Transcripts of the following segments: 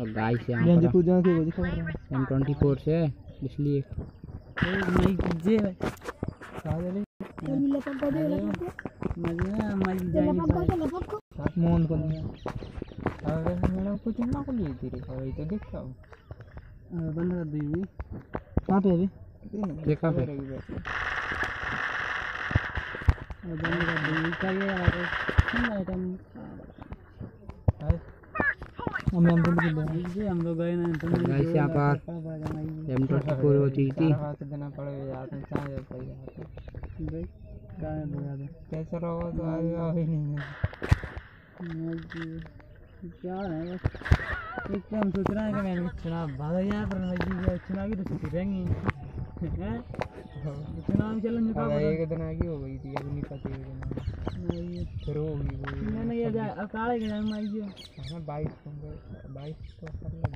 और गाइस यहाँ पर देखो जहाँ के वो दिखा रहा है एम ट्वेंटी फोर से है, इसलिए नहीं कीजिए कहाँ जा रही मोहन को नहीं अगर मैंने कुछ ना को लिए तेरे को तो देख रहा हूँ बंद कर दी हुई कहाँ पे अभी? देखा फिर बंद कर दी क्या ये आइटम? हम हम तो बोल हम लोग गए। ना तो गाइस यहाँ पर एम ट्वेंटी फोर वो चीज़ थी हाथ देना पड़ेगा यार में चाहे पड़ेगा कैसा रहो तो आगे अभी नहीं है क्या है? बस एक तो हम सोच रहे हैं? कि मैंने चुनाव भागा पर चुनाव की तो हैं चुनाव एक दिन आगे हो गई थी अभी नहीं पता मैंने ये जा अब काले के टाइम आई जो। हाँ बाईस को बाईस को कर लगी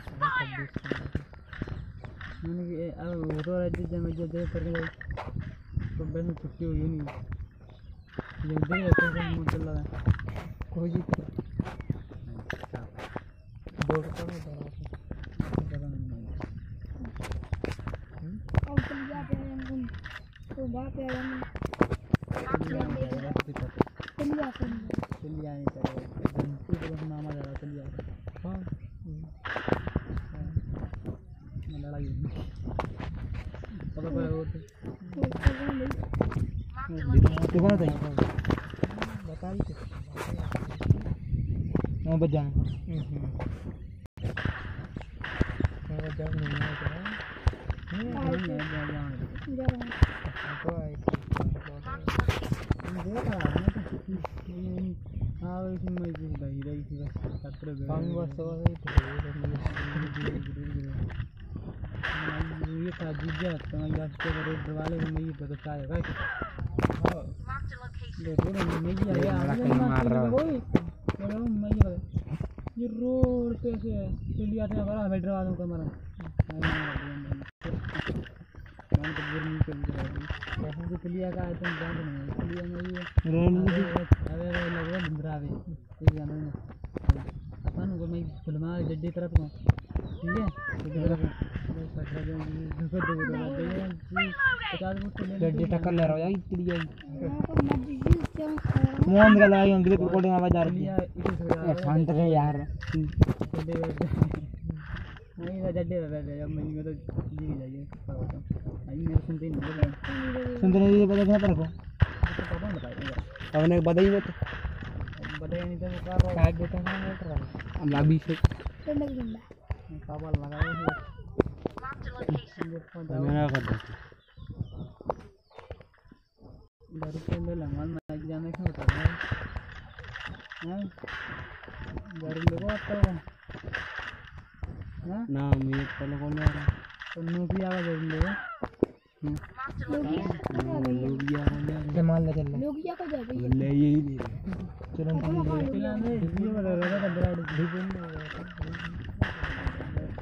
छब्बीस को मैंने कि अब वो तो राज्य जब मैं जो देख करके गई तो बस में छुट्टी हुई नहीं। जब देख रहे थे मुझे चल रहा है कोई जीत दौड़ तो नहीं दौड़ा पता नहीं चलिए आने चले घंटी को बस नामा लड़ा चलिए हाँ लड़ाई पता पड़ा वो तो कौन था बता ही थे बच जाना नहीं तो। तो मैं कुछ भाई रही थी बस सत्र पाँच वर्ष हो। गई ये था जीजा तो मैं बस के रोड वाले में ये पता चाहेगा देखो ना मैं ये आया कहीं मार रहा है। बोलो मैं ये ये रोड पे से चली आते हैं बड़ा बैठ रहा हूँ कमरा मैं तो गुरमी के अंदर है जो चलिया का है तुम जान नहीं चलिया में ये अरे अरे लगवा बंदरा आवे ये जानो ना अपन को मैं फिल्मा जड्डी तरफ़ को ठीक है? गड्ढे टक्कर ले रहा यार इतनी आई। मोहन का लगाई अंग्रेज़ रिकॉर्डिंग आवाज़ आ रही है। शांत रहे यार। नहीं वो जड्डे पे मैं मैं तो जी जाइए आई मेरे सुनते ही नहीं सुनते नहीं पता क्या पर को। तो पापा ने बताया हमने बताई मत बताया नहीं तो वो कर काट देता ना मोटर वाला हम अभी पापा लगाया मेरा दारू पे ले लंगल मैं जाने का बता रहा दारू ले आता है। ना मैं पहले कौन ले रहा तो नो की आवाज़ आ रही है? लोबिया कौन ले। रहा ले यही ले चलो। पिला में ये बता रहा था ब्राड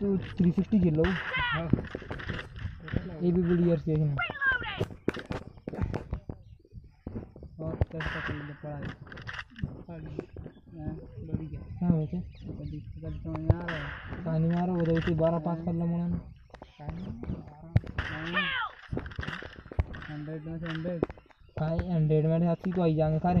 तू 360 खेल ये भी है हाँ वैसे तो रहा है कहानी मारो वो तो 12 पास कर लो मुना हंड्रेड में से हंड्रेड काय 100 में हाथी को आई जाएँगे सारे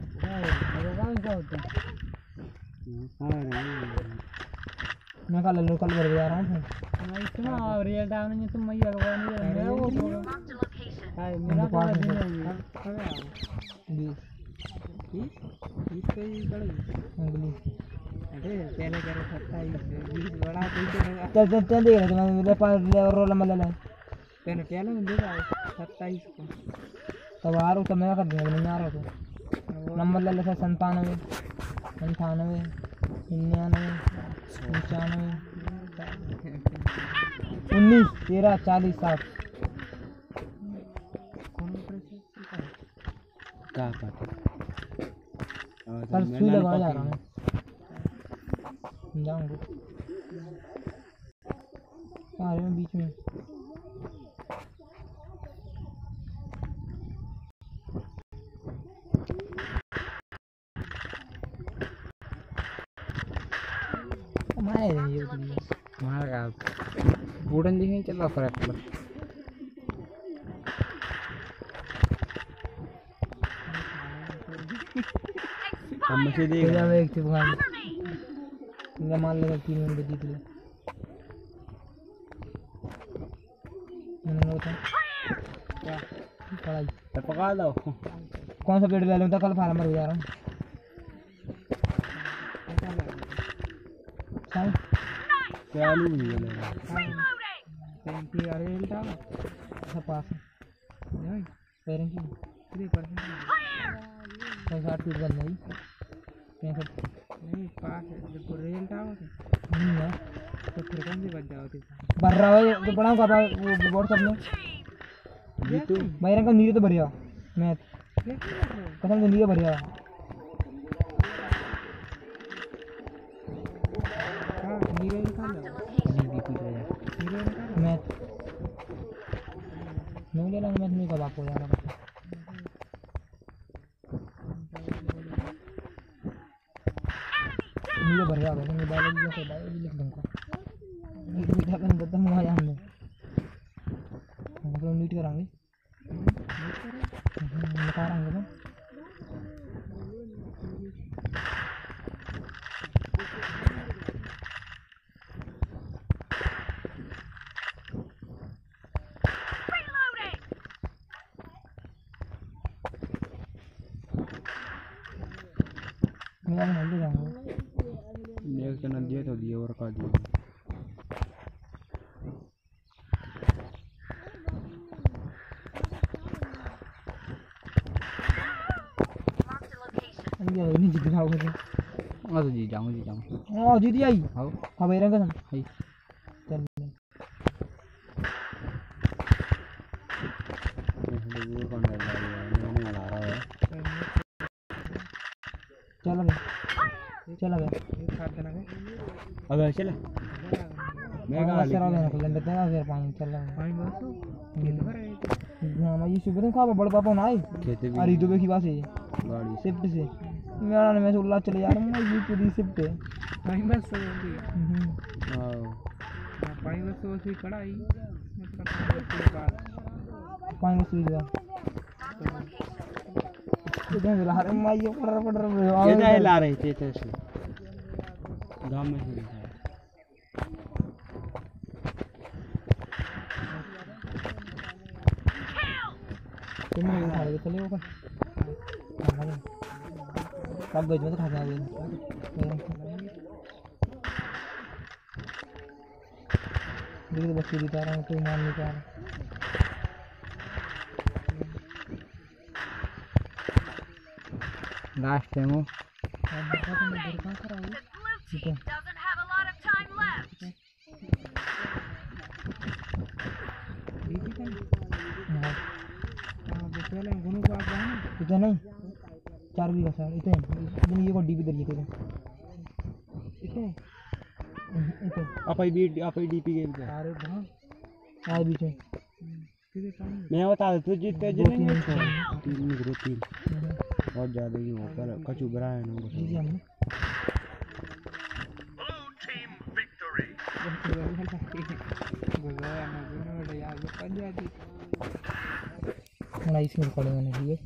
मैं कल लोकल भर जा रहा हूँ मैं इतना रियल टाइम में तुम मैं लगवा नहीं मेरा वो हाय मेरा तो दिन हो गया अंगली अरे पहले करे सत्ताईस बीस बड़ा पैसे लगा चल चल देख रहे मैं मेरे पास रोल नंबर ले पहले पहले में देखा सत्ताईस को तब आ रहा हूँ तब मैं कर दूँगा, नहीं आ रहा तो। नंबर ले ले सर संतानवे अंठानवे निन्यानवे पंचानवे उन्नीस तेरह चालीस काटे कल सुई लगा जा रहा हूँ। जाऊँगा हैं बीच में। मारे ये तो मार का बूढ़न दिखे चल रहा फ़र्क पड़ा हम से देख तेरा में एक चुप गाड़ी मेरा मान लेगा तीन मिनट जीत ले मैंने होता क्या पढ़ाई। तो पका दो कौन सा पेड़ ले लूँ? तो कल फार्मर हो जा रहा हूँ। चालू ही है अरे बेटा अच्छा पास नहीं पेरेंट की थ्री परसेंट पैसा साठ फीट बंद है पैंसठ नहीं पास है जब रेल टावर नहीं है तो फिर कौन सी बच जाओ भर रहा है तो पढ़ाऊँ का वो व्हाट्सअप में जीतू मेरे का नीचे तो भरिया मैथ कसम से नीचे भरिया हाँ नीरे निकाल लो कुछ है नीरे निकाल मैथ नहीं लेना मैथ नहीं कब जाना पड़ता नीचे भरिया होगा बायोलॉजी जैसे बायोलॉजी लिख दूँगा। एक मीठा पेन बदल मुँह जान दे मतलब नीट करांगे हम्म, बता रहा हूँ मैं मैं अब नहीं जाऊँगा एक चैनल दिए तो दिए और का दिए ये नहीं जीत रहा होगा हाँ तो जी जाऊँ जी जाऊँ हाँ जीत आई आओ हाँ भाई रंग कसम हाय चल वो कौन कर रहा है मैंने हला रहा है चल अबे चल अबे अबे चले। मैं कहा सर आगे निकल लेते हैं फिर पानी चल रहा है पानी बस हाँ? मैं ये सुबह तो खा बड़े पापा ना खेते भी। अरे दुबे की बात है। गाड़ी। से शिफ्ट से। मेरा मैं उल्ला चले यार मैं ये पूरी शिफ्ट है। पानी बस हो हम्म। आओ पानी बस हो। सी कढ़ाई मतलब के बाद पानी में सुई इधर मिला अरे मैं ये पड़ रहा ये ला रहे थे तो गाँव में से दिखाया तुम नहीं उठा रहे चले ऊपर कब भेज में तो खा देखिए बच्चे दिखा रहा हूँ कोई मान नहीं पा रहा लास्ट टाइम ठीक है। Doesn't have a lot of time left. हाँ। को जाना इतना नहीं। चार बीघा सर इतने। इतने ये को डीपी दरिए तेरे इतने। इतने। आप आई बी आप आई डीपी गेम पे अरे भाग आए बीच में मैं बता दे तू जीतते दो तीन हो। तीन बहुत ज़्यादा ही हो पर कचू बरा है ना मिनट पड़ेगा नहीं है